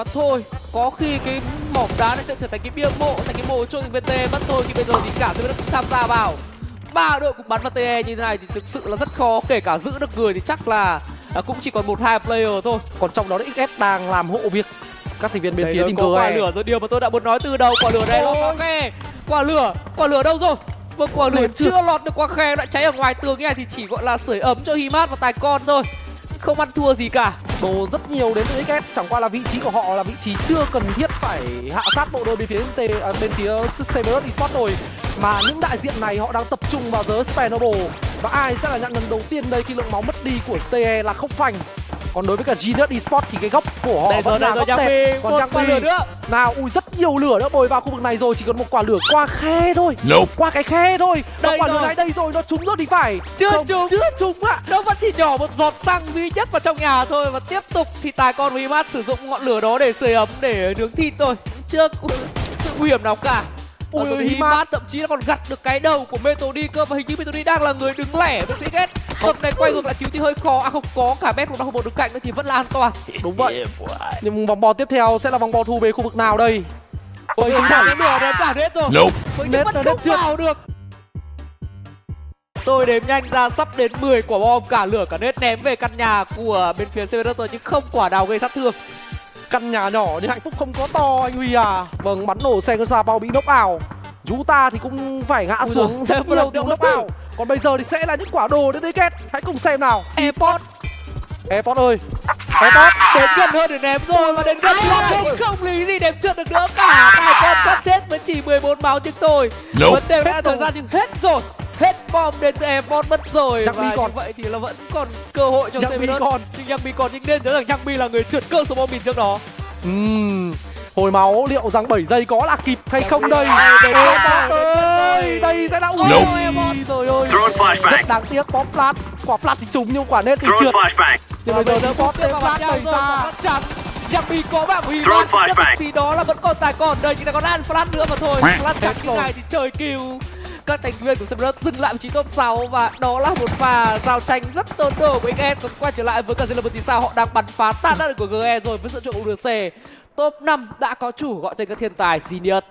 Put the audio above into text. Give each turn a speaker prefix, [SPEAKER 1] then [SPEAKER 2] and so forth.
[SPEAKER 1] Còn thôi, có khi cái mỏm đá này sẽ trở thành cái bia mộ, thành cái mồ chôn VT mất thôi khi bây giờ thì cả Seven cũng tham gia vào. Ba đội cũng bắn vào TE như thế này thì thực sự là rất khó, kể cả giữ được người thì chắc là à, cũng chỉ còn một hai player thôi.
[SPEAKER 2] Còn trong đó thì XS đang làm hộ việc các thành viên bên
[SPEAKER 1] Đây
[SPEAKER 2] phía
[SPEAKER 1] có quả lửa rồi. Điều mà tôi đã muốn nói từ đầu quả lửa này nó khe quả lửa quả lửa đâu rồi? Vâng, quả lửa
[SPEAKER 2] chưa?
[SPEAKER 1] lọt được qua khe lại cháy ở ngoài tường như này thì chỉ gọi là sưởi ấm cho Himat và tài con thôi. Không ăn thua gì cả
[SPEAKER 2] Đồ rất nhiều đến từ XS, chẳng qua là vị trí của họ là vị trí chưa cần thiết phải hạ sát bộ đôi bên phía T, à, bên phía Severus Esports rồi. Mà những đại diện này họ đang tập trung vào giới Spanoble và ai sẽ là nạn nhân đầu tiên đây khi lượng máu mất đi của TE là không phành. Còn đối với cả Genius Esports thì cái góc của họ
[SPEAKER 1] đây rồi
[SPEAKER 2] vẫn
[SPEAKER 1] đây
[SPEAKER 2] là
[SPEAKER 1] rồi
[SPEAKER 2] góc đẹp. Còn Giang
[SPEAKER 1] lửa nữa
[SPEAKER 2] nào ui rất nhiều lửa đã bồi vào khu vực này rồi chỉ còn một quả lửa qua khe thôi.
[SPEAKER 3] Nope.
[SPEAKER 2] qua cái khe thôi.
[SPEAKER 1] Đây
[SPEAKER 2] quả lửa
[SPEAKER 1] rồi.
[SPEAKER 2] này đây rồi nó trúng rồi thì phải.
[SPEAKER 1] Chưa
[SPEAKER 2] Không,
[SPEAKER 1] trúng.
[SPEAKER 2] chưa trúng ạ.
[SPEAKER 1] Nó vẫn chỉ nhỏ một giọt xăng duy nhất vào trong nhà thôi và tiếp tục thì tài con và Himat sử dụng ngọn lửa đó để sưởi ấm để nướng thịt thôi. Chưa sự nguy hiểm nào cả.
[SPEAKER 2] Ui,
[SPEAKER 1] Ui,
[SPEAKER 2] Himat.
[SPEAKER 1] Thậm chí là còn gặt được cái đầu của Metody cơ và hình như Metody đang là người đứng lẻ bên phía ghét Tập này quay ngược lại cứu thì hơi khó, à không có cả Bet cũng đang không một đứng cạnh nữa thì vẫn là an toàn.
[SPEAKER 2] Đúng vậy. Nhưng vòng bò tiếp theo sẽ là vòng bò thu về khu vực nào đây
[SPEAKER 1] Ôi, đến nửa đếm cả hết rồi.
[SPEAKER 3] Nope.
[SPEAKER 1] Với những vẫn
[SPEAKER 2] là
[SPEAKER 1] không
[SPEAKER 2] trước.
[SPEAKER 1] vào được. Tôi đếm nhanh ra sắp đến 10 quả bom cả lửa cả nết ném về căn nhà của bên phía rồi nhưng không quả nào gây sát thương.
[SPEAKER 2] Căn nhà nhỏ nhưng hạnh phúc không có to anh huy à. Vâng bắn nổ xe sao bao bị nốc ảo. Chú ta thì cũng phải ngã
[SPEAKER 1] Ui
[SPEAKER 2] xuống rất nhiều
[SPEAKER 1] nữa
[SPEAKER 2] nốc ảo. Còn bây giờ thì sẽ là những quả đồ đến đây kết. Hãy cùng xem nào.
[SPEAKER 1] Airport.
[SPEAKER 2] Airport ơi Airport
[SPEAKER 1] đến gần hơn để ném rồi và đến gần là không không lý gì đếm trượt được nữa. Cả tài con cắt chết với chỉ 14 máu nhưng tôi
[SPEAKER 3] Nope.
[SPEAKER 1] vấn đề đã
[SPEAKER 2] Hết
[SPEAKER 1] thời
[SPEAKER 2] rồi.
[SPEAKER 1] gian nhưng hết rồi. Hết bom đến từ Airport mất rồi.
[SPEAKER 2] Chắc
[SPEAKER 1] và
[SPEAKER 2] Mi
[SPEAKER 1] như
[SPEAKER 2] còn.
[SPEAKER 1] vậy thì là vẫn còn cơ hội cho Severus.
[SPEAKER 2] còn.
[SPEAKER 1] nhưng Yang Mi còn nhưng nên nhớ rằng Yang Mi là người trượt cơ số bom mìn trước đó.
[SPEAKER 2] Ừm, hồi máu liệu rằng 7 giây có là kịp hay không đây?
[SPEAKER 1] Đến
[SPEAKER 2] Airport
[SPEAKER 1] rồi,
[SPEAKER 2] ơi đây sẽ là ui
[SPEAKER 3] Nope.
[SPEAKER 2] trời ơi rất đáng tiếc bom plat quả plat thì trúng nhưng quả nét thì trượt. Nhưng bây giờ thì
[SPEAKER 1] tiếp
[SPEAKER 2] thêm
[SPEAKER 1] nhau
[SPEAKER 2] đẩy
[SPEAKER 1] rồi
[SPEAKER 2] ra.
[SPEAKER 1] Chắn Yang Mi có bạn của
[SPEAKER 4] Drone
[SPEAKER 1] Himat tiếp tục
[SPEAKER 4] flashbang.
[SPEAKER 1] thì đó là vẫn còn tài còn. Đây chỉ là còn ăn flash nữa mà thôi. Flash chặt như này thì trời kêu các thành viên của Severus dừng lại vị trí top 6 và đó là một pha giao tranh rất tốn đồ của XS còn quay trở lại với cả Zillion thì sao? Họ đang bắn phá tan đất của GE rồi với sự trợ của UDC top 5 đã có chủ gọi tên các thiên tài Genius